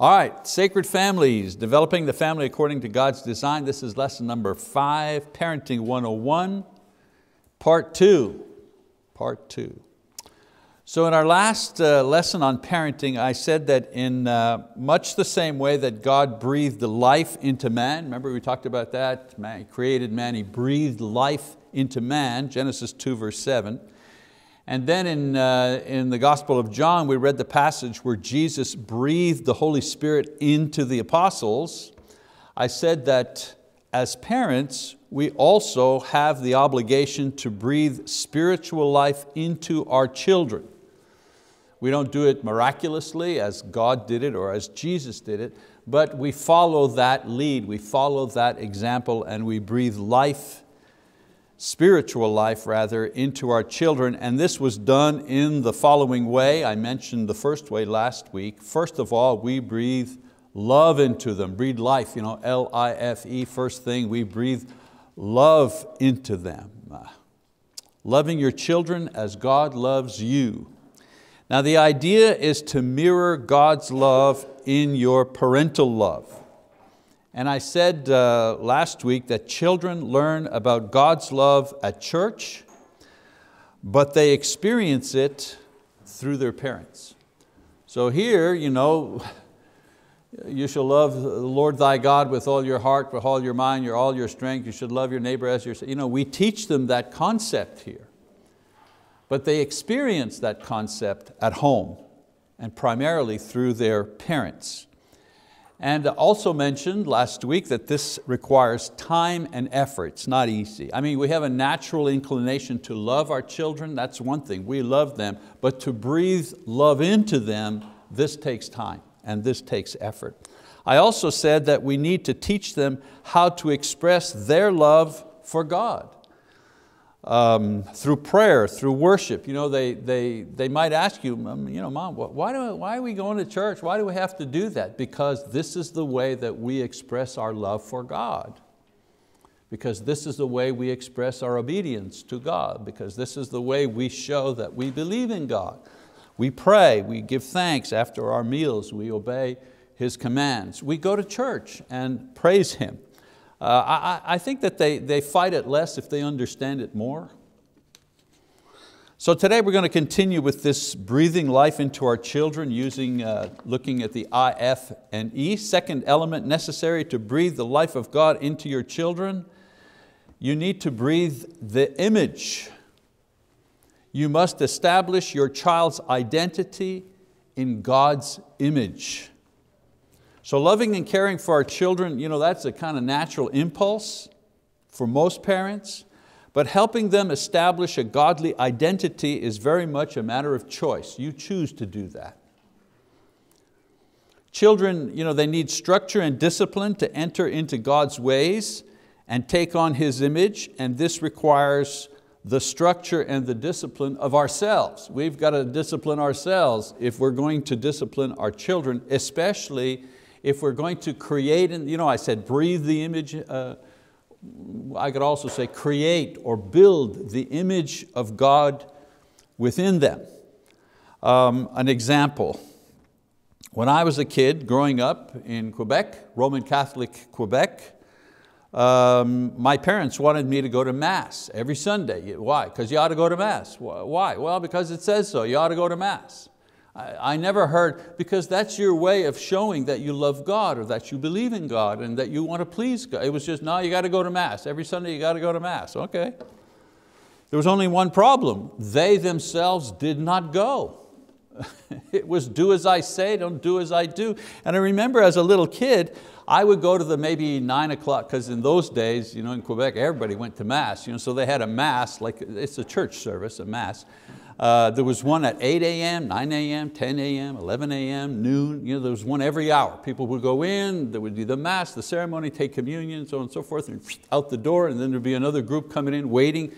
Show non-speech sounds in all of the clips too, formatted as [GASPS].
All right, sacred families, developing the family according to God's design. This is lesson number five, Parenting 101, part two, part two. So in our last uh, lesson on parenting, I said that in uh, much the same way that God breathed life into man, remember we talked about that, man, he created man, He breathed life into man, Genesis 2 verse 7. And then in, uh, in the Gospel of John, we read the passage where Jesus breathed the Holy Spirit into the apostles. I said that as parents, we also have the obligation to breathe spiritual life into our children. We don't do it miraculously as God did it or as Jesus did it, but we follow that lead, we follow that example and we breathe life spiritual life rather, into our children. And this was done in the following way. I mentioned the first way last week. First of all, we breathe love into them, breathe life, you know, L-I-F-E, first thing, we breathe love into them. Uh, loving your children as God loves you. Now the idea is to mirror God's love in your parental love. And I said uh, last week that children learn about God's love at church, but they experience it through their parents. So here, you know, [LAUGHS] you shall love the Lord thy God with all your heart, with all your mind, your, all your strength. You should love your neighbor as yourself. You know, we teach them that concept here. But they experience that concept at home and primarily through their parents. And also mentioned last week that this requires time and effort. It's not easy. I mean, we have a natural inclination to love our children, that's one thing, we love them, but to breathe love into them, this takes time and this takes effort. I also said that we need to teach them how to express their love for God um, through prayer, through worship. You know, they, they, they might ask you, you know, Mom, why, do, why are we going to church? Why do we have to do that? Because this is the way that we express our love for God. Because this is the way we express our obedience to God. Because this is the way we show that we believe in God. We pray, we give thanks after our meals, we obey His commands. We go to church and praise Him. Uh, I, I think that they, they fight it less if they understand it more. So today we're going to continue with this breathing life into our children using, uh, looking at the I, F, and E. Second element necessary to breathe the life of God into your children, you need to breathe the image. You must establish your child's identity in God's image. So loving and caring for our children, you know, that's a kind of natural impulse for most parents, but helping them establish a godly identity is very much a matter of choice. You choose to do that. Children, you know, they need structure and discipline to enter into God's ways and take on His image, and this requires the structure and the discipline of ourselves. We've got to discipline ourselves if we're going to discipline our children, especially if we're going to create, and you know I said breathe the image, uh, I could also say create or build the image of God within them. Um, an example, when I was a kid growing up in Quebec, Roman Catholic Quebec, um, my parents wanted me to go to Mass every Sunday. Why? Because you ought to go to Mass. Why? Well, because it says so, you ought to go to Mass. I, never heard, because that's your way of showing that you love God or that you believe in God and that you want to please God. It was just, no, you got to go to Mass. Every Sunday you got to go to Mass. Okay. There was only one problem. They themselves did not go. [LAUGHS] it was do as I say, don't do as I do. And I remember as a little kid, I would go to the maybe nine o'clock, because in those days, you know, in Quebec, everybody went to Mass. You know, so they had a Mass, like it's a church service, a Mass. Uh, there was one at 8 a.m., 9 a.m., 10 a.m., 11 a.m., noon. You know, there was one every hour. People would go in, there would be the mass, the ceremony, take communion, so on and so forth, and out the door, and then there'd be another group coming in, waiting.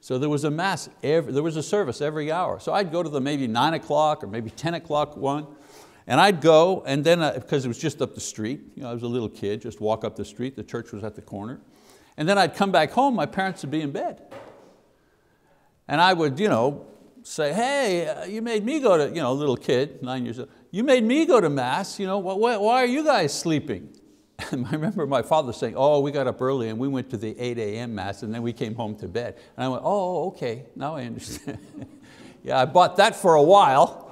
So there was a mass, every, there was a service every hour. So I'd go to the maybe nine o'clock or maybe 10 o'clock one, and I'd go, and then, uh, because it was just up the street, you know, I was a little kid, just walk up the street, the church was at the corner. And then I'd come back home, my parents would be in bed. And I would, you know, say, hey, uh, you made me go to, you know, a little kid, nine years old, you made me go to Mass, you know, why, why are you guys sleeping? [LAUGHS] And I remember my father saying, oh, we got up early and we went to the 8 a.m. Mass and then we came home to bed. And I went, oh, okay, now I understand. [LAUGHS] yeah, I bought that for a while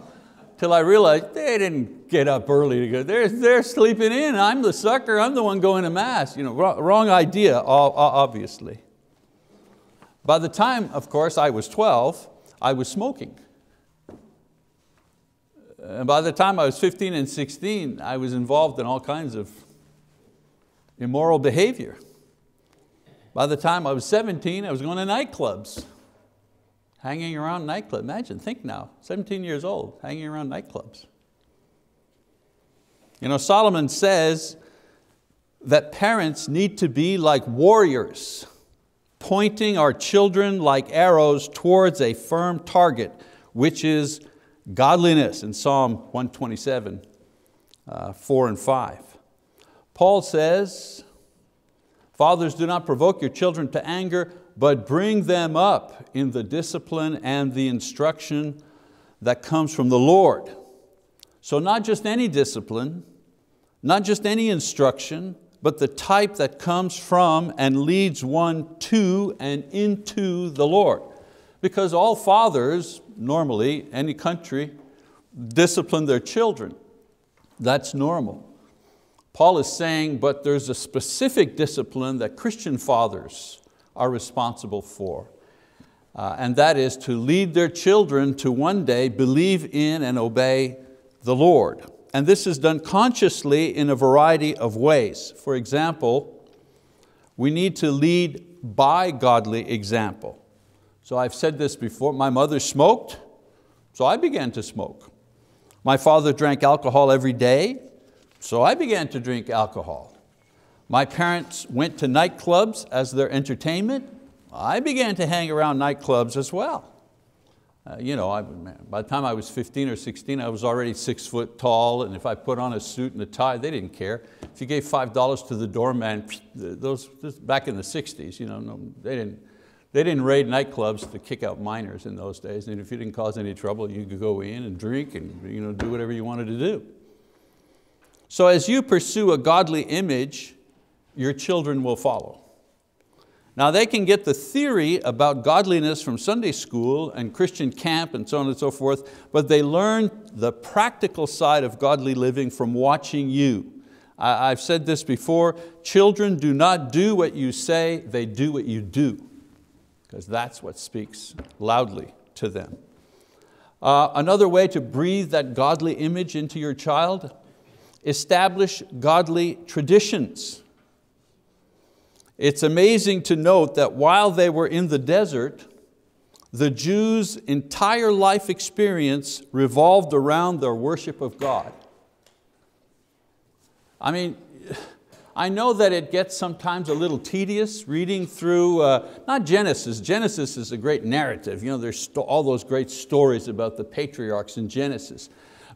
till I realized they didn't get up early to go. They're, they're sleeping in, I'm the sucker, I'm the one going to Mass. You know, wrong, wrong idea, obviously. By the time, of course, I was 12, I was smoking. And by the time I was 15 and 16, I was involved in all kinds of immoral behavior. By the time I was 17, I was going to nightclubs, hanging around nightclubs. Imagine, think now, 17 years old, hanging around nightclubs. You know, Solomon says that parents need to be like warriors, pointing our children like arrows towards a firm target, which is godliness in Psalm 127, uh, 4 and 5. Paul says, fathers do not provoke your children to anger, but bring them up in the discipline and the instruction that comes from the Lord. So not just any discipline, not just any instruction, but the type that comes from and leads one to and into the Lord. Because all fathers, normally, any country, discipline their children. That's normal. Paul is saying, but there's a specific discipline that Christian fathers are responsible for. Uh, and that is to lead their children to one day believe in and obey the Lord. And this is done consciously in a variety of ways. For example, we need to lead by godly example. So I've said this before, my mother smoked, so I began to smoke. My father drank alcohol every day, so I began to drink alcohol. My parents went to nightclubs as their entertainment. I began to hang around nightclubs as well. Uh, you know, I, by the time I was 15 or 16, I was already six foot tall, and if I put on a suit and a tie, they didn't care. If you gave $5 to the doorman, those, back in the 60s, you know, no, they, didn't, they didn't raid nightclubs to kick out minors in those days, and if you didn't cause any trouble, you could go in and drink and you know, do whatever you wanted to do. So as you pursue a godly image, your children will follow. Now they can get the theory about godliness from Sunday school and Christian camp and so on and so forth, but they learn the practical side of godly living from watching you. I've said this before, children do not do what you say, they do what you do, because that's what speaks loudly to them. Uh, another way to breathe that godly image into your child, establish godly traditions. It's amazing to note that while they were in the desert, the Jews' entire life experience revolved around their worship of God. I mean, [SIGHS] I know that it gets sometimes a little tedious reading through, uh, not Genesis, Genesis is a great narrative. You know, there's all those great stories about the patriarchs in Genesis.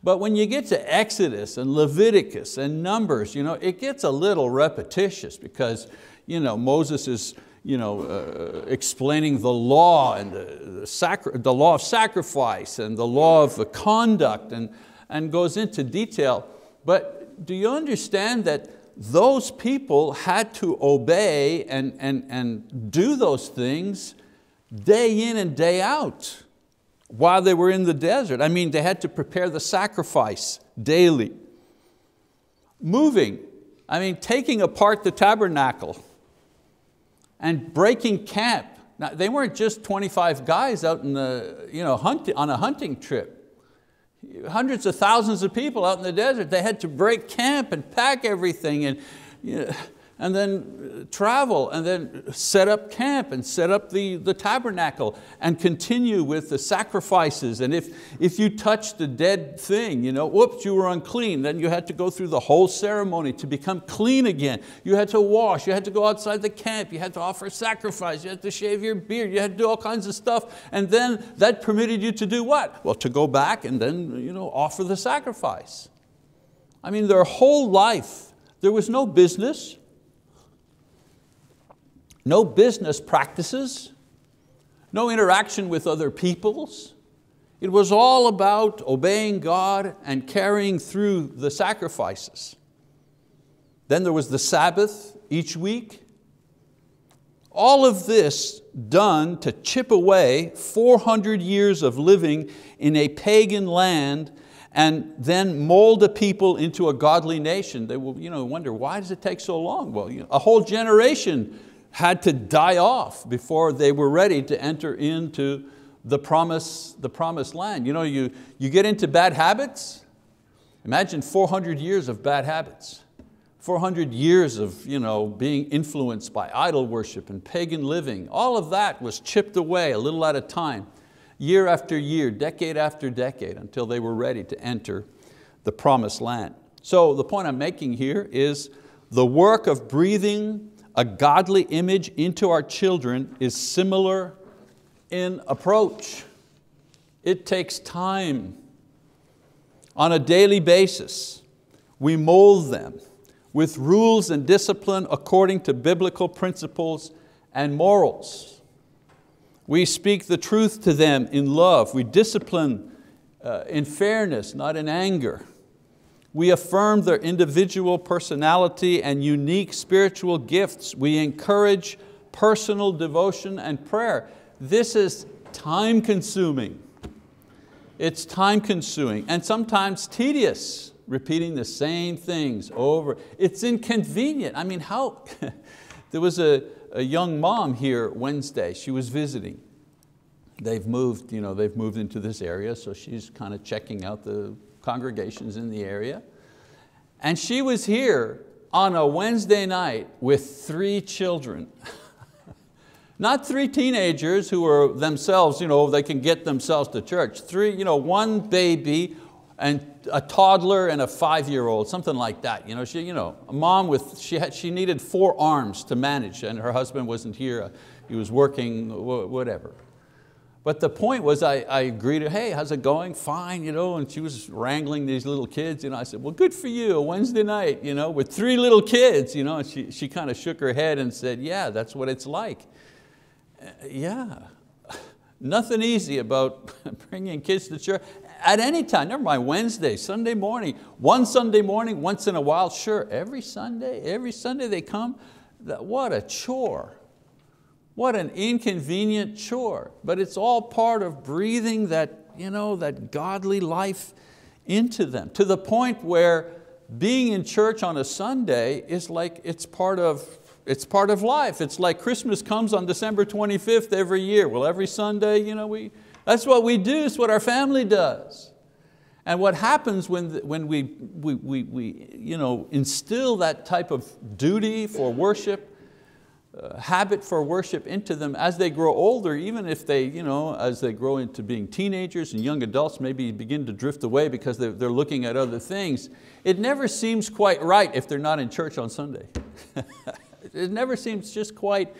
But when you get to Exodus and Leviticus and Numbers, you know, it gets a little repetitious because you know, Moses is you know, uh, explaining the law and the, the, the law of sacrifice and the law of the conduct and, and goes into detail. But do you understand that those people had to obey and, and, and do those things day in and day out while they were in the desert. I mean, they had to prepare the sacrifice daily. Moving, I mean, taking apart the tabernacle and breaking camp. Now, they weren't just 25 guys out in the, you know, hunting, on a hunting trip. Hundreds of thousands of people out in the desert. They had to break camp and pack everything and you know, and then uh, travel and then set up camp and set up the, the tabernacle and continue with the sacrifices. And if, if you touched a dead thing, you know, whoops, you were unclean, then you had to go through the whole ceremony to become clean again. You had to wash, you had to go outside the camp, you had to offer sacrifice, you had to shave your beard, you had to do all kinds of stuff. And then that permitted you to do what? Well, to go back and then you know, offer the sacrifice. I mean, their whole life, there was no business, no business practices, no interaction with other peoples. It was all about obeying God and carrying through the sacrifices. Then there was the Sabbath each week. All of this done to chip away 400 years of living in a pagan land and then mold a people into a godly nation. They will you know, wonder, why does it take so long? Well, you know, a whole generation had to die off before they were ready to enter into the, promise, the promised land. You, know, you, you get into bad habits, imagine 400 years of bad habits. 400 years of you know, being influenced by idol worship and pagan living, all of that was chipped away a little at a time, year after year, decade after decade, until they were ready to enter the promised land. So the point I'm making here is the work of breathing a godly image into our children is similar in approach. It takes time. On a daily basis, we mold them with rules and discipline according to biblical principles and morals. We speak the truth to them in love. We discipline uh, in fairness, not in anger. We affirm their individual personality and unique spiritual gifts. We encourage personal devotion and prayer. This is time consuming. It's time consuming and sometimes tedious, repeating the same things over. It's inconvenient. I mean, how, [LAUGHS] there was a, a young mom here Wednesday, she was visiting. They've moved, you know, they've moved into this area, so she's kind of checking out the congregations in the area. And she was here on a Wednesday night with three children. [LAUGHS] Not three teenagers who are themselves, you know, they can get themselves to church. Three, you know, one baby and a toddler and a five-year-old, something like that. You know, she, you know, a mom with, she, had, she needed four arms to manage and her husband wasn't here, he was working, whatever. But the point was I, I agreed, hey, how's it going? Fine, you know, and she was wrangling these little kids. You know, I said, well, good for you, Wednesday night, you know, with three little kids. You know, and she, she kind of shook her head and said, yeah, that's what it's like uh, yeah, [SIGHS] nothing easy about [LAUGHS] bringing kids to church at any time, never mind Wednesday, Sunday morning, one Sunday morning, once in a while, sure, every Sunday, every Sunday they come, what a chore. What an inconvenient chore, but it's all part of breathing that, you know, that godly life into them, to the point where being in church on a Sunday is like it's part of it's part of life. It's like Christmas comes on December 25th every year. Well, every Sunday, you know, we, that's what we do, it's what our family does. And what happens when, when we, we, we, we you know, instill that type of duty for worship, uh, habit for worship into them as they grow older, even if they, you know, as they grow into being teenagers and young adults, maybe begin to drift away because they're, looking at other things. It never seems quite right if they're not in church on Sunday. [LAUGHS] It never seems just quite,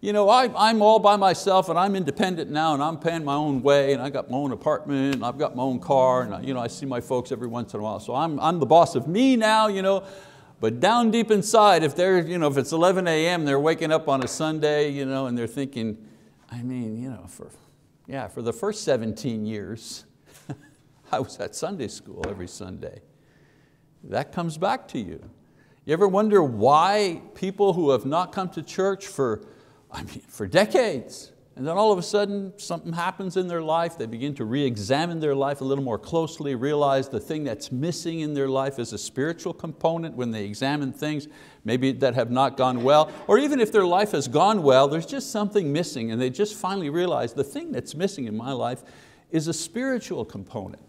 you know, I, am all by myself and I'm independent now and I'm paying my own way and I got my own apartment and I've got my own car and I, you know, I see my folks every once in a while. So I'm, I'm the boss of me now, you know. But down deep inside, if, they're, you know, if it's 11 a.m., they're waking up on a Sunday you know, and they're thinking, I mean, you know, for, yeah, for the first 17 years, [LAUGHS] I was at Sunday school every Sunday. That comes back to you. You ever wonder why people who have not come to church for, I mean, for decades, and then all of a sudden something happens in their life, they begin to re-examine their life a little more closely, realize the thing that's missing in their life is a spiritual component when they examine things maybe that have not gone well, or even if their life has gone well, there's just something missing and they just finally realize the thing that's missing in my life is a spiritual component.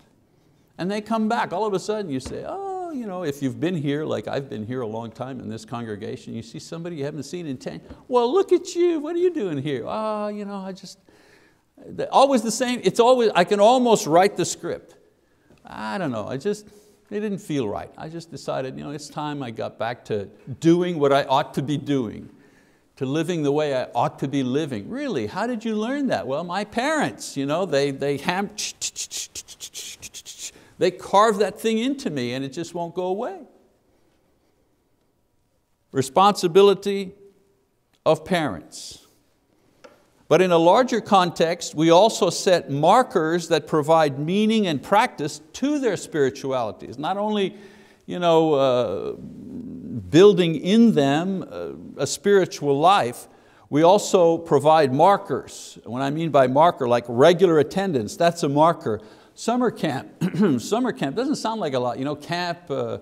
And they come back, all of a sudden you say, oh, you know, if you've been here, like I've been here a long time in this congregation, you see somebody you haven't seen in 10, well, look at you, what are you doing here? Oh, you know, I just, always the same, it's always, I can almost write the script. I don't know, I just, it didn't feel right. I just decided, you know, it's time I got back to doing what I ought to be doing, to living the way I ought to be living. Really, how did you learn that? Well, my parents, you know, they, they ham, they carve that thing into me and it just won't go away. Responsibility of parents. But in a larger context, we also set markers that provide meaning and practice to their spirituality. It's not only you know, uh, building in them a, a spiritual life, we also provide markers. What I mean by marker, like regular attendance, that's a marker. Summer camp, [CLEARS THROAT] summer camp doesn't sound like a lot. You know, camp, uh,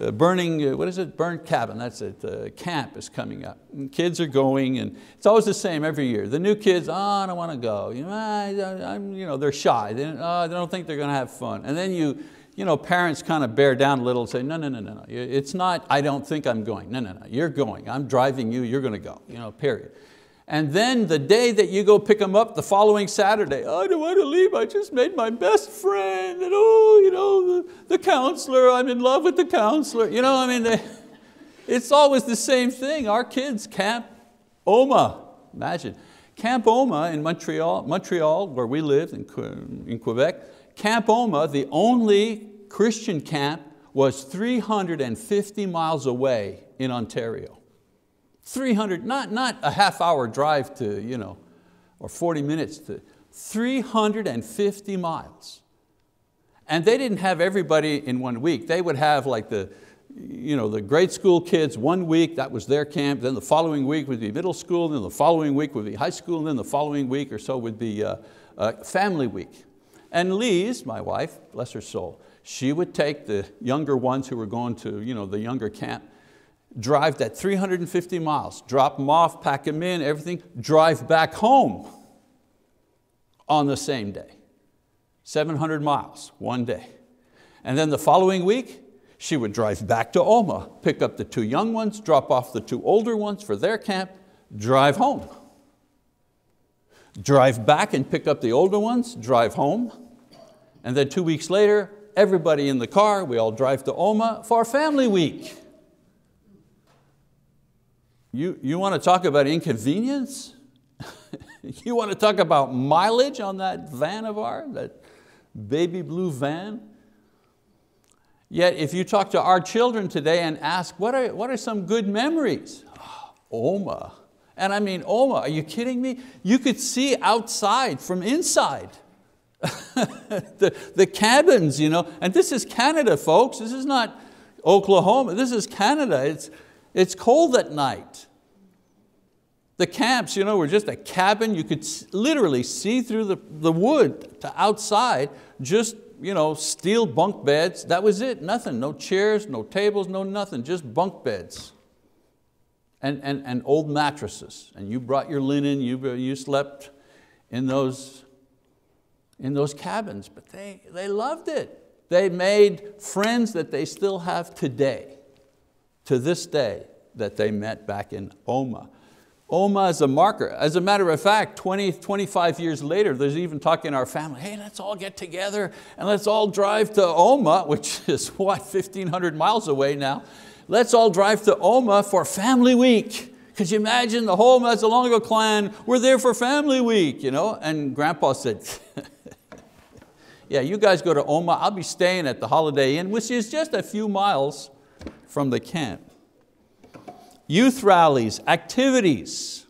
uh, burning, uh, what is it, burnt cabin, that's it, uh, camp is coming up. And kids are going and it's always the same every year. The new kids, oh, I don't want to go. You know, I, am you know, they're shy, they don't, oh, they don't think they're going to have fun. And then you, you know, parents kind of bear down a little and say, no, no, no, no, no. It's not, I don't think I'm going. No, no, no, you're going. I'm driving you, you're going to go, you know, period. And then the day that you go pick them up the following Saturday, oh, I don't want to leave, I just made my best friend. And oh, you know, the, the counselor, I'm in love with the counselor. You know, I mean, they, [LAUGHS] it's always the same thing. Our kids, Camp Omagh, imagine. Camp Omagh in Montreal, Montreal where we lived in, in Quebec, Camp Omagh, the only Christian camp was 350 miles away in Ontario. 300, not, not a half hour drive to, you know, or 40 minutes to, 350 miles. And they didn't have everybody in one week. They would have like the, you know, the grade school kids one week, that was their camp, then the following week would be middle school, then the following week would be high school, and then the following week or so would be uh, uh, family week. And Lise, my wife, bless her soul, she would take the younger ones who were going to you know, the younger camp, drive that 350 miles, drop them off, pack them in, everything, drive back home on the same day. 700 miles, one day. And then the following week, she would drive back to Omagh, pick up the two young ones, drop off the two older ones for their camp, drive home. Drive back and pick up the older ones, drive home. And then two weeks later, everybody in the car, we all drive to Omagh for family week. You, you want to talk about inconvenience? [LAUGHS] you want to talk about mileage on that van of ours, that baby blue van? Yet if you talk to our children today and ask, what are, what are some good memories? Oh, [GASPS] Omagh. And I mean, Omagh, are you kidding me? You could see outside from inside. [LAUGHS] the, the cabins, you know, and this is Canada, folks. This is not Oklahoma. This is Canada. It's, it's cold at night. The camps you know, were just a cabin. You could literally see through the, the wood to outside, just you know, steel bunk beds. That was it, nothing. No chairs, no tables, no nothing, just bunk beds. And, and, and old mattresses. And you brought your linen, you, uh, you slept in those, in those cabins. But they, they loved it. They made friends that they still have today, to this day, that they met back in Omagh. Omagh is a marker. As a matter of fact, 20, 25 years later, there's even talk in our family, hey, let's all get together and let's all drive to Omagh, [LAUGHS] which is what, 1,500 miles away now. Let's all drive to Omagh for family week. Could you imagine the whole Mazzalongo clan, we're there for family week, you know? And grandpa said, [LAUGHS] yeah, you guys go to Omagh, I'll be staying at the Holiday Inn, which is just a few miles from the camp. Youth rallies, activities.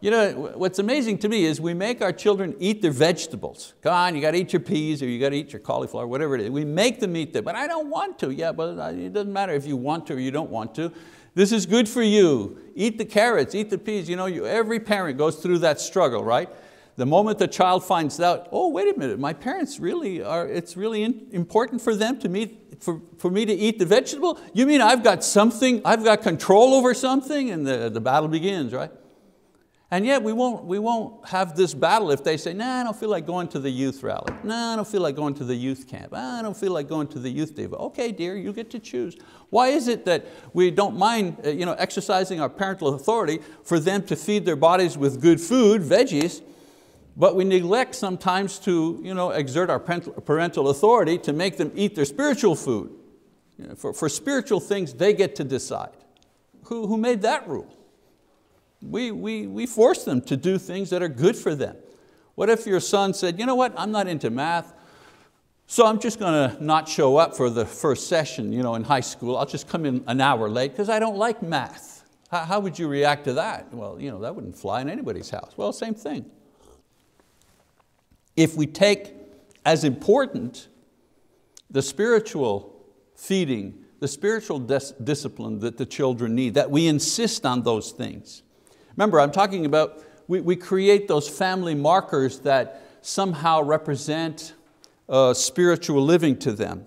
You know, what's amazing to me is we make our children eat their vegetables. Come on, you got to eat your peas or you got to eat your cauliflower, whatever it is. We make them eat them, but I don't want to. Yeah, but uh, it doesn't matter if you want to or you don't want to. This is good for you. Eat the carrots, eat the peas. You know, you, every parent goes through that struggle, right? The moment the child finds out, oh, wait a minute, my parents really are, it's really in, important for them to meet, for, for me to eat the vegetable? You mean I've got something, I've got control over something? And the, the battle begins, right? And yet we won't, we won't have this battle if they say, nah, I don't feel like going to the youth rally. Nah, I don't feel like going to the youth camp. Ah, I don't feel like going to the youth day. Okay, dear, you get to choose. Why is it that we don't mind uh, you know, exercising our parental authority for them to feed their bodies with good food, veggies, but we neglect sometimes to you know, exert our parental authority to make them eat their spiritual food. You know, for, for spiritual things, they get to decide. Who, who made that rule? We, we, we force them to do things that are good for them. What if your son said, you know what, I'm not into math, so I'm just going to not show up for the first session you know, in high school. I'll just come in an hour late because I don't like math. How, how would you react to that? Well, you know, that wouldn't fly in anybody's house. Well, same thing. If we take as important the spiritual feeding, the spiritual discipline that the children need, that we insist on those things. Remember, I'm talking about, we, we create those family markers that somehow represent uh, spiritual living to them.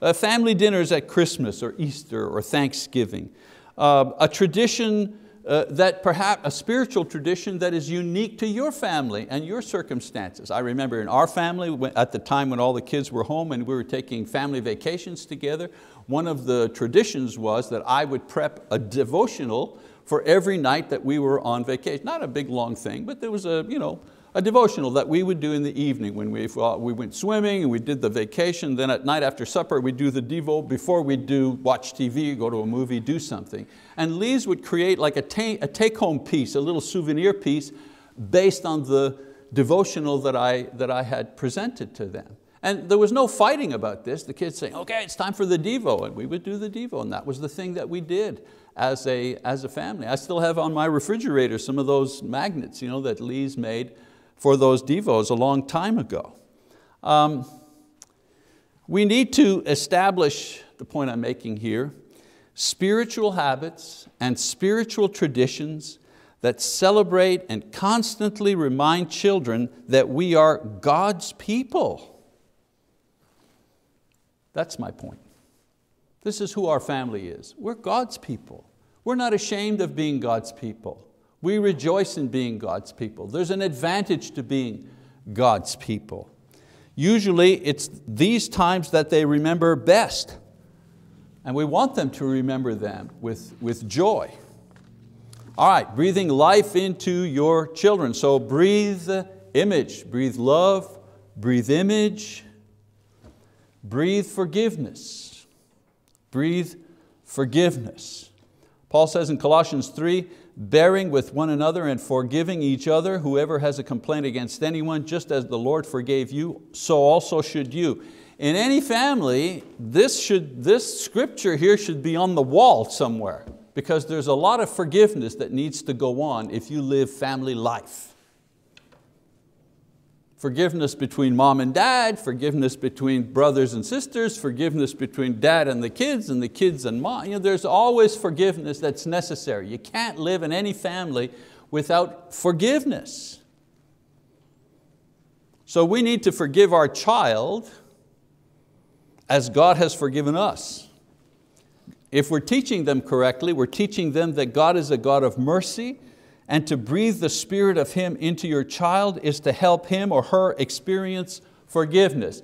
Uh, family dinners at Christmas or Easter or Thanksgiving. Uh, a tradition uh, that perhaps, a spiritual tradition that is unique to your family and your circumstances. I remember in our family, at the time when all the kids were home and we were taking family vacations together, one of the traditions was that I would prep a devotional for every night that we were on vacation. Not a big long thing, but there was a, you know, a devotional that we would do in the evening when we, uh, we went swimming and we did the vacation. Then at night after supper, we'd do the Devo before we'd do watch TV, go to a movie, do something. And Lise would create like a, a take-home piece, a little souvenir piece based on the devotional that I, that I had presented to them. And there was no fighting about this. The kids saying, okay, it's time for the Devo. And we would do the Devo. And that was the thing that we did as a, as a family. I still have on my refrigerator some of those magnets you know, that Lise made for those devos a long time ago. Um, we need to establish, the point I'm making here, spiritual habits and spiritual traditions that celebrate and constantly remind children that we are God's people. That's my point. This is who our family is. We're God's people. We're not ashamed of being God's people. We rejoice in being God's people. There's an advantage to being God's people. Usually it's these times that they remember best. And we want them to remember them with, with joy. All right, breathing life into your children. So breathe image, breathe love, breathe image, breathe forgiveness, breathe forgiveness. Paul says in Colossians 3, bearing with one another and forgiving each other, whoever has a complaint against anyone, just as the Lord forgave you, so also should you. In any family, this, should, this scripture here should be on the wall somewhere because there's a lot of forgiveness that needs to go on if you live family life forgiveness between mom and dad, forgiveness between brothers and sisters, forgiveness between dad and the kids and the kids and mom. You know, there's always forgiveness that's necessary. You can't live in any family without forgiveness. So we need to forgive our child as God has forgiven us. If we're teaching them correctly, we're teaching them that God is a God of mercy, and to breathe the spirit of Him into your child is to help him or her experience forgiveness.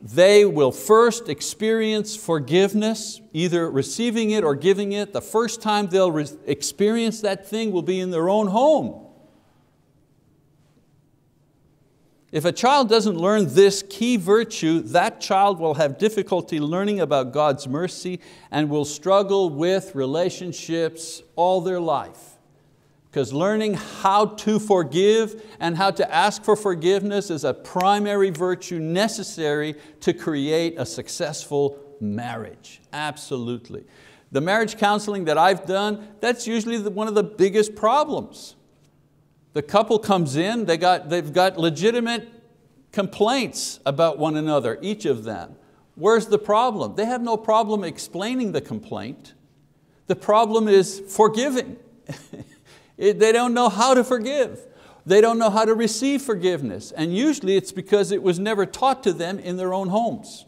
They will first experience forgiveness, either receiving it or giving it. The first time they'll experience that thing will be in their own home. If a child doesn't learn this key virtue, that child will have difficulty learning about God's mercy and will struggle with relationships all their life. Because learning how to forgive and how to ask for forgiveness is a primary virtue necessary to create a successful marriage, absolutely. The marriage counseling that I've done, that's usually the, one of the biggest problems. The couple comes in, they got, they've got legitimate complaints about one another, each of them. Where's the problem? They have no problem explaining the complaint. The problem is forgiving. [LAUGHS] they don't know how to forgive. They don't know how to receive forgiveness. And usually it's because it was never taught to them in their own homes.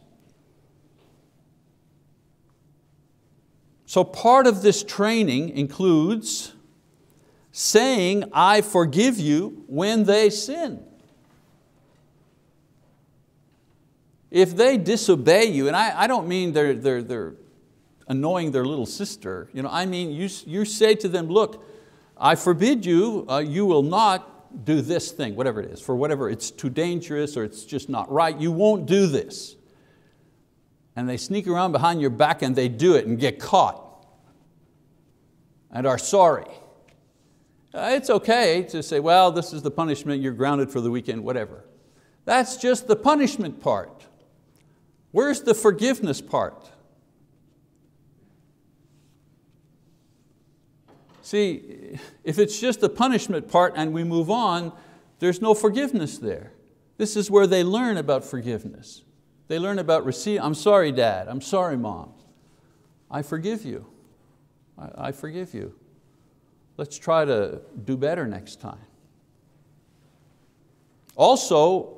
So part of this training includes saying, I forgive you when they sin. If they disobey you, and I, I don't mean they're, they're, they're annoying their little sister, you know, I mean you, you say to them, look, I forbid you, uh, you will not do this thing, whatever it is, for whatever, it's too dangerous or it's just not right, you won't do this. And they sneak around behind your back and they do it and get caught and are sorry. Uh, it's okay to say, well, this is the punishment, you're grounded for the weekend, whatever. That's just the punishment part. Where's the forgiveness part? See, if it's just the punishment part and we move on, there's no forgiveness there. This is where they learn about forgiveness. They learn about receive, I'm sorry dad, I'm sorry mom. I forgive you, I, I forgive you. Let's try to do better next time. Also,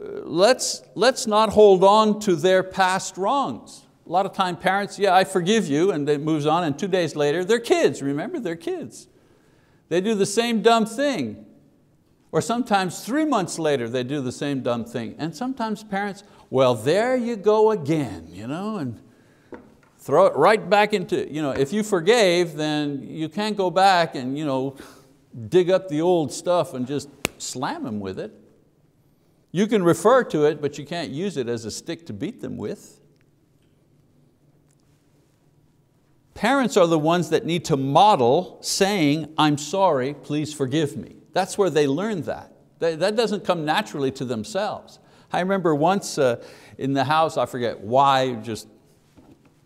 uh, let's, let's not hold on to their past wrongs. A lot of time parents, yeah, I forgive you, and it moves on, and two days later, they're kids, remember, they're kids. They do the same dumb thing. Or sometimes three months later, they do the same dumb thing. And sometimes parents, well, there you go again, you know, and throw it right back into, you know, if you forgave, then you can't go back and you know, dig up the old stuff and just slam them with it. You can refer to it, but you can't use it as a stick to beat them with. Parents are the ones that need to model saying, I'm sorry, please forgive me. That's where they learn that. That doesn't come naturally to themselves. I remember once uh, in the house, I forget why, just,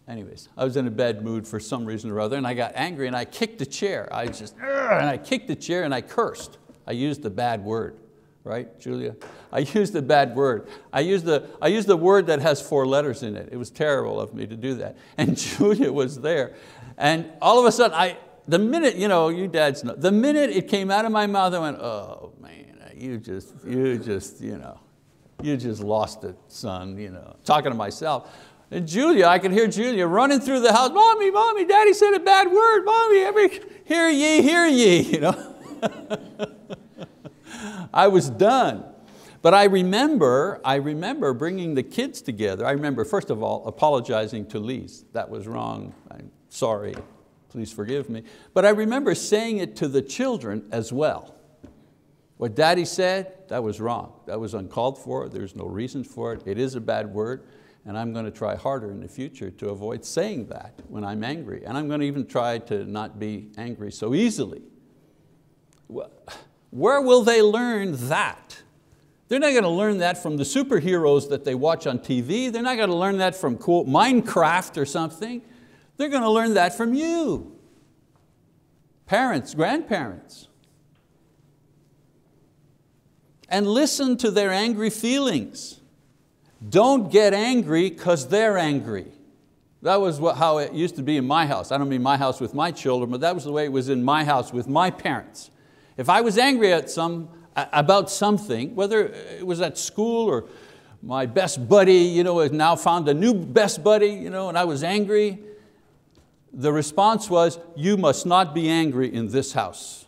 anyways, I was in a bad mood for some reason or other and I got angry and I kicked the chair. I just, and I kicked the chair and I cursed. I used the bad word right, Julia? I used a bad word. I used, the, I used the word that has four letters in it. It was terrible of me to do that. [LAUGHS] And Julia was there. And all of a sudden, I, the minute, you know, you dads know, the minute it came out of my mouth, I went, oh man, you just, you just, you know, you just lost it, son, you know, talking to myself. And Julia, I could hear Julia running through the house, mommy, mommy, daddy said a bad word, mommy, every, hear ye, hear ye, [LAUGHS] you know. [LAUGHS] I was done. But I remember, I remember bringing the kids together. I remember, first of all, apologizing to Lise. That was wrong, I'm sorry, please forgive me. But I remember saying it to the children as well. What daddy said, that was wrong. That was uncalled for, there's no reason for it. It is a bad word, and I'm going to try harder in the future to avoid saying that when I'm angry. And I'm going to even try to not be angry so easily. Well, where will they learn that? They're not going to learn that from the superheroes that they watch on TV. They're not going to learn that from quote, Minecraft or something. They're going to learn that from you. Parents, grandparents. And listen to their angry feelings. Don't get angry because they're angry. That was what, how it used to be in my house. I don't mean my house with my children, but that was the way it was in my house with my parents. If I was angry at some, about something, whether it was at school or my best buddy you know, has now found a new best buddy you know, and I was angry, the response was, you must not be angry in this house.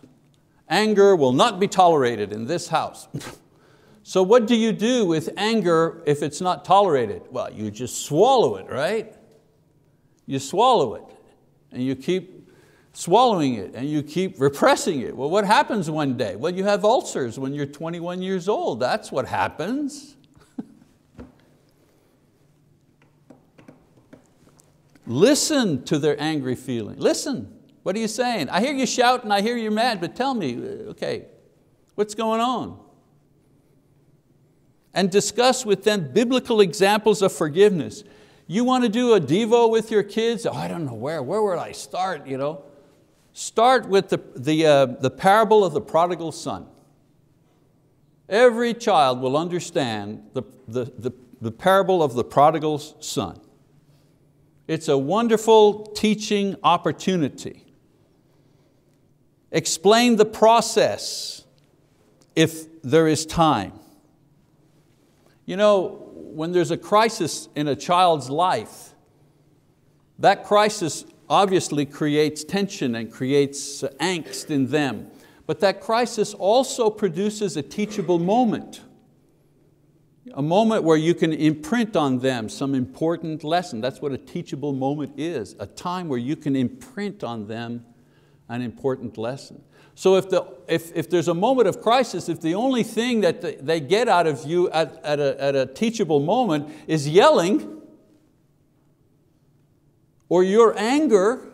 Anger will not be tolerated in this house. [LAUGHS] so what do you do with anger if it's not tolerated? Well, you just swallow it, right? You swallow it and you keep swallowing it and you keep repressing it. Well, what happens one day? Well, you have ulcers when you're 21 years old. That's what happens. [LAUGHS] Listen to their angry feeling. Listen, what are you saying? I hear you shout and I hear you're mad, but tell me, uh, okay, what's going on? And discuss with them biblical examples of forgiveness. You want to do a Devo with your kids? Oh, I don't know where, where would I start? You know? Start with the, the, uh, the parable of the prodigal son. Every child will understand the, the, the, the parable of the prodigal son. It's a wonderful teaching opportunity. Explain the process if there is time. You know, when there's a crisis in a child's life, that crisis obviously creates tension and creates angst in them. But that crisis also produces a teachable moment. A moment where you can imprint on them some important lesson. That's what a teachable moment is, a time where you can imprint on them an important lesson. So if, the, if, if there's a moment of crisis, if the only thing that they get out of you at, at, a, at a teachable moment is yelling, or your anger,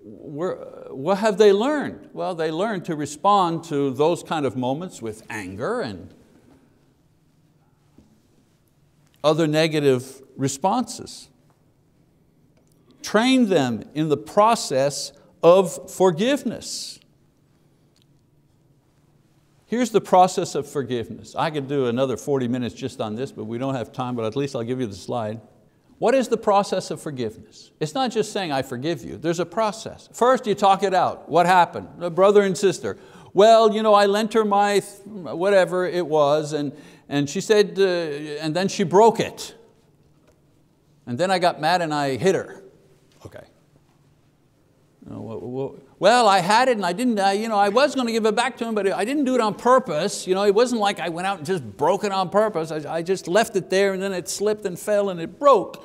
what have they learned? Well, they learned to respond to those kind of moments with anger and other negative responses. train them in the process of forgiveness. Here's the process of forgiveness. I could do another 40 minutes just on this, but we don't have time, but at least I'll give you the slide. What is the process of forgiveness? It's not just saying, I forgive you. There's a process. First, you talk it out. What happened? A brother and sister. Well, you know, I lent her my, whatever it was, and, and she said, uh, and then she broke it. And then I got mad and I hit her. Uh, okay. Well, I had it and I didn't, I, you know, I was going to give it back to him, but I didn't do it on purpose. You know, it wasn't like I went out and just broke it on purpose. I, I just left it there and then it slipped and fell and it broke.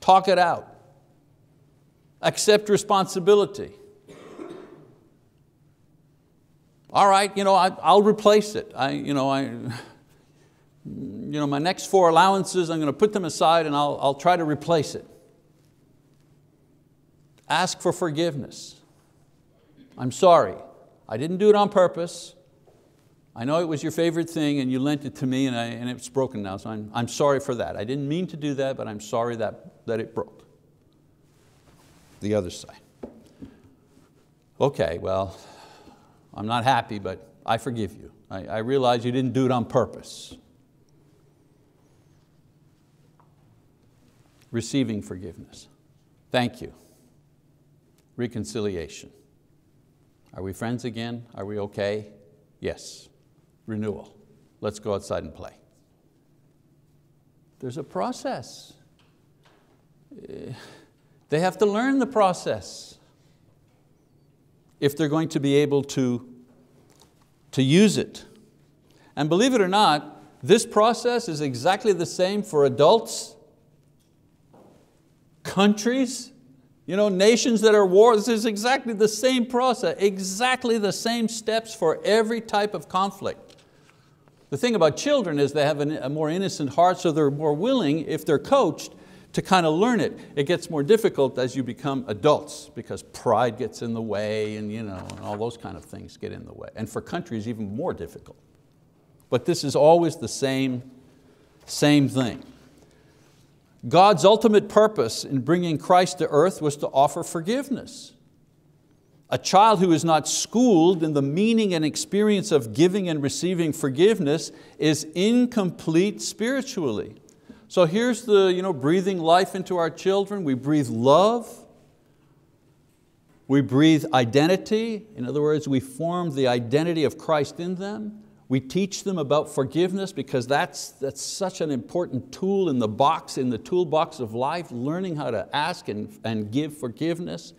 Talk it out. Accept responsibility. All right, you know, I, will replace it. I, you know, I, [LAUGHS] you know, my next four allowances, I'm going to put them aside and I'll, I'll try to replace it. Ask for forgiveness. I'm sorry. I didn't do it on purpose. I know it was your favorite thing and you lent it to me and, I, and it's broken now, so I'm, I'm sorry for that. I didn't mean to do that, but I'm sorry that, that it broke. The other side. Okay, well, I'm not happy, but I forgive you. I, I realize you didn't do it on purpose. Receiving forgiveness. Thank you reconciliation. Are we friends again? Are we okay? Yes. Renewal. Let's go outside and play. There's a process. Eh, they have to learn the process if they're going to be able to, to use it. And believe it or not, this process is exactly the same for adults, countries, you know, nations that are war, this is exactly the same process, exactly the same steps for every type of conflict. The thing about children is they have a more innocent heart, so they're more willing, if they're coached, to kind of learn it. It gets more difficult as you become adults because pride gets in the way and, you know, and all those kind of things get in the way. And for countries, even more difficult. But this is always the same, same thing. God's ultimate purpose in bringing Christ to earth was to offer forgiveness. A child who is not schooled in the meaning and experience of giving and receiving forgiveness is incomplete spiritually. So here's the you know, breathing life into our children. We breathe love. We breathe identity. In other words, we form the identity of Christ in them. We teach them about forgiveness because that's, that's such an important tool in the box, in the toolbox of life, learning how to ask and, and give forgiveness.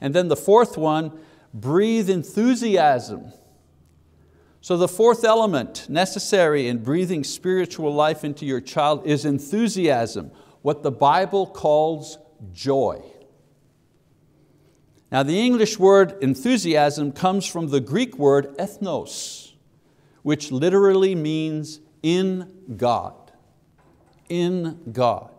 And then the fourth one, breathe enthusiasm. So the fourth element necessary in breathing spiritual life into your child is enthusiasm, what the Bible calls joy. Now the English word enthusiasm comes from the Greek word entheos, which literally means in God. In God.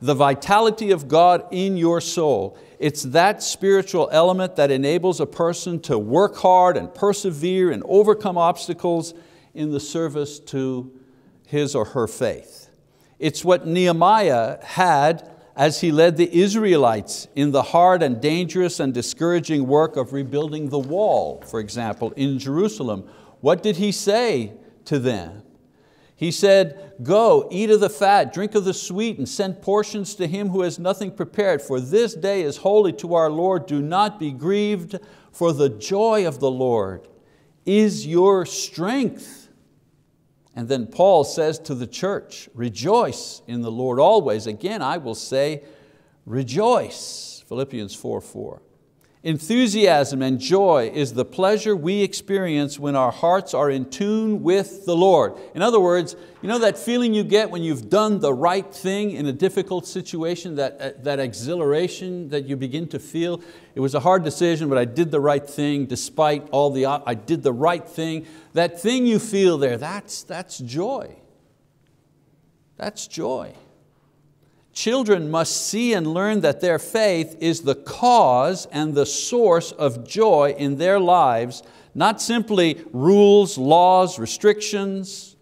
The vitality of God in your soul. It's that spiritual element that enables a person to work hard and persevere and overcome obstacles in the service to his or her faith. It's what Nehemiah had as he led the Israelites in the hard and dangerous and discouraging work of rebuilding the wall, for example, in Jerusalem, what did he say to them? He said, go, eat of the fat, drink of the sweet, and send portions to him who has nothing prepared, for this day is holy to our Lord. Do not be grieved, for the joy of the Lord is your strength. And then Paul says to the church, rejoice in the Lord always. Again, I will say, rejoice, Philippians 4, 4. Enthusiasm and joy is the pleasure we experience when our hearts are in tune with the Lord. In other words, you know that feeling you get when you've done the right thing in a difficult situation, that, uh, that exhilaration that you begin to feel? It was a hard decision, but I did the right thing despite all the, I did the right thing. That thing you feel there, that's, that's joy. That's joy. Children must see and learn that their faith is the cause and the source of joy in their lives, not simply rules, laws, restrictions,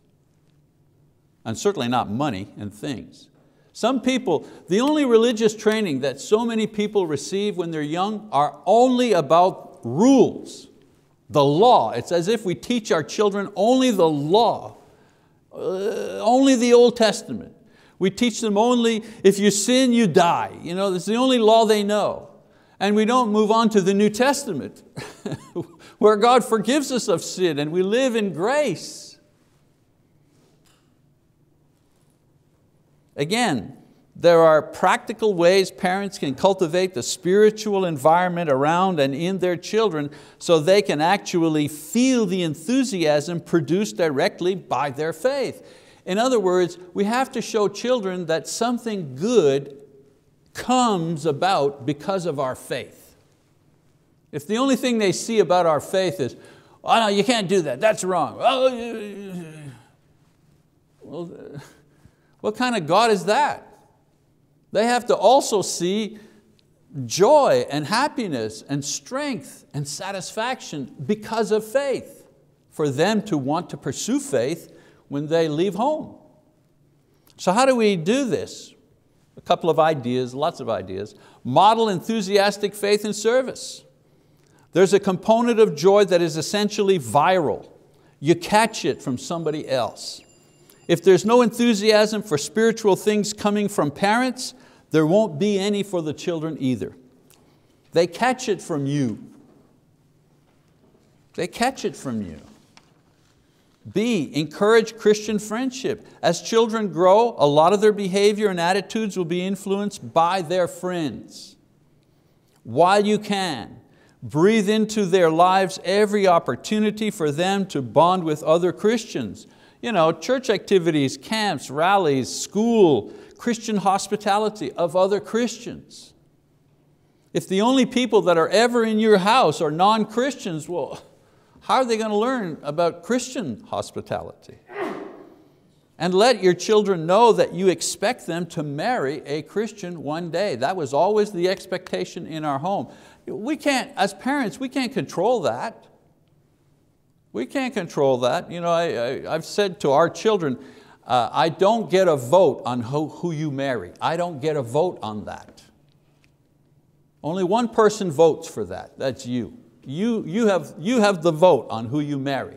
and certainly not money and things. Some people, the only religious training that so many people receive when they're young are only about rules, the law. It's as if we teach our children only the law, uh, only the Old Testament. We teach them only, if you sin, you die. You know, that's the only law they know. And we don't move on to the New Testament, [LAUGHS] where God forgives us of sin and we live in grace. Again, there are practical ways parents can cultivate the spiritual environment around and in their children so they can actually feel the enthusiasm produced directly by their faith. In other words, we have to show children that something good comes about because of our faith. If the only thing they see about our faith is, oh no, you can't do that, that's wrong. Oh, well, [LAUGHS] what kind of God is that? They have to also see joy and happiness and strength and satisfaction because of faith for them to want to pursue faith when they leave home. So how do we do this? A couple of ideas, lots of ideas. Model enthusiastic faith and service. There's a component of joy that is essentially viral. You catch it from somebody else. If there's no enthusiasm for spiritual things coming from parents, there won't be any for the children either. They catch it from you. They catch it from you. B, encourage Christian friendship. As children grow, a lot of their behavior and attitudes will be influenced by their friends. While you can, breathe into their lives every opportunity for them to bond with other Christians you know, church activities, camps, rallies, school, Christian hospitality of other Christians. If the only people that are ever in your house are non-Christians, well, how are they going to learn about Christian hospitality? And let your children know that you expect them to marry a Christian one day. That was always the expectation in our home. We can't, as parents, we can't control that. We can't control that. You know, I, have said to our children, uh, I don't get a vote on who, who you marry. I don't get a vote on that. Only one person votes for that, that's you. You, you, have, you have the vote on who you marry,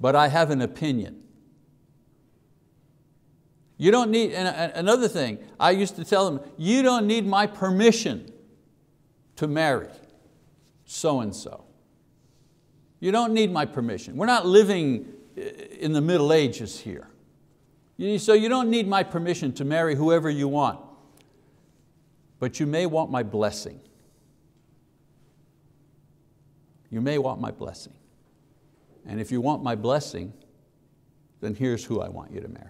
but I have an opinion. You don't need, and another thing, I used to tell them, you don't need my permission to marry so-and-so. You don't need my permission. We're not living uh, in the Middle Ages here. So you don't need my permission to marry whoever you want, but you may want my blessing. You may want my blessing. And if you want my blessing, then here's who I want you to marry.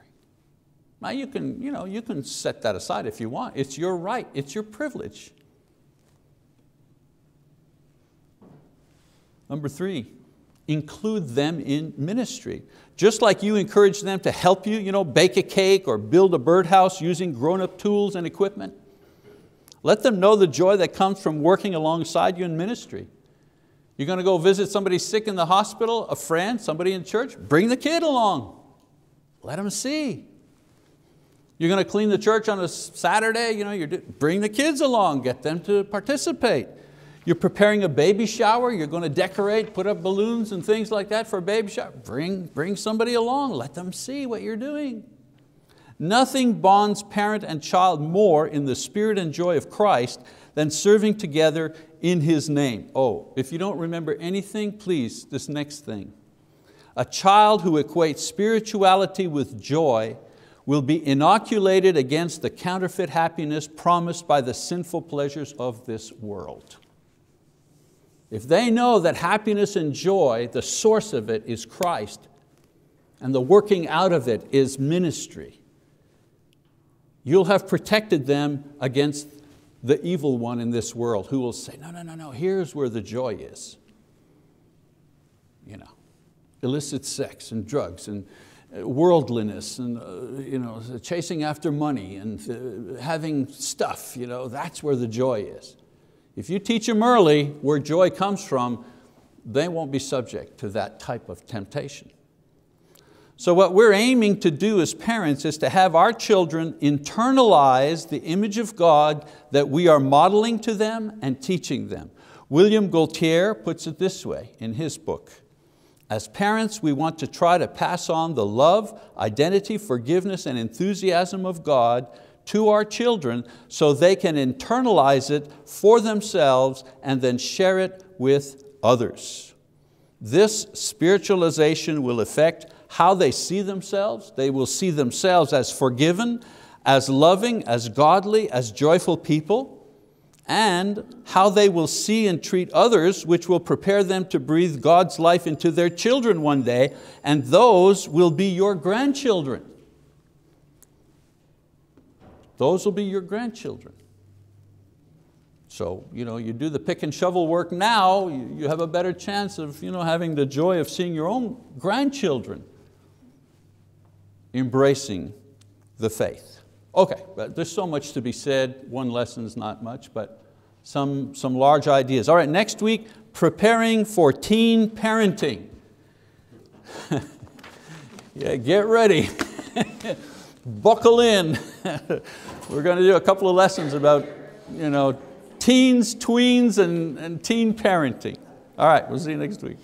Now you can, you know, you can set that aside if you want. It's your right, it's your privilege. Number three, include them in ministry. Just like you encourage them to help you, you know, bake a cake or build a birdhouse using grown-up tools and equipment. Let them know the joy that comes from working alongside you in ministry. You're going to go visit somebody sick in the hospital, a friend, somebody in church, bring the kid along. Let them see. You're going to clean the church on a Saturday, you know, you're bring the kids along, get them to participate. You're preparing a baby shower, you're going to decorate, put up balloons and things like that for a baby shower. Bring, bring somebody along, let them see what you're doing. Nothing bonds parent and child more in the spirit and joy of Christ than serving together in His name. Oh, if you don't remember anything, please, this next thing. A child who equates spirituality with joy will be inoculated against the counterfeit happiness promised by the sinful pleasures of this world. If they know that happiness and joy, the source of it is Christ, and the working out of it is ministry, you'll have protected them against the evil one in this world who will say, no, no, no, no, here's where the joy is. You know, illicit sex and drugs and uh, worldliness and uh, you know, chasing after money and uh, having stuff, you know, that's where the joy is. If you teach them early where joy comes from, they won't be subject to that type of temptation. So what we're aiming to do as parents is to have our children internalize the image of God that we are modeling to them and teaching them. William Gaultiere puts it this way in his book. As parents, we want to try to pass on the love, identity, forgiveness, and enthusiasm of God to our children so they can internalize it for themselves and then share it with others. This spiritualization will affect how they see themselves. They will see themselves as forgiven, as loving, as godly, as joyful people, and how they will see and treat others, which will prepare them to breathe God's life into their children one day, and those will be your grandchildren. Those will be your grandchildren. So you, know, you do the pick and shovel work now, you have a better chance of you know, having the joy of seeing your own grandchildren embracing the faith. Okay, but there's so much to be said. One lesson's not much, but some, some large ideas. All right, next week, preparing for teen parenting. [LAUGHS] yeah, get ready. [LAUGHS] Buckle in. [LAUGHS] We're going to do a couple of lessons about you know, teens, tweens, and, and teen parenting. All right, we'll see you next week.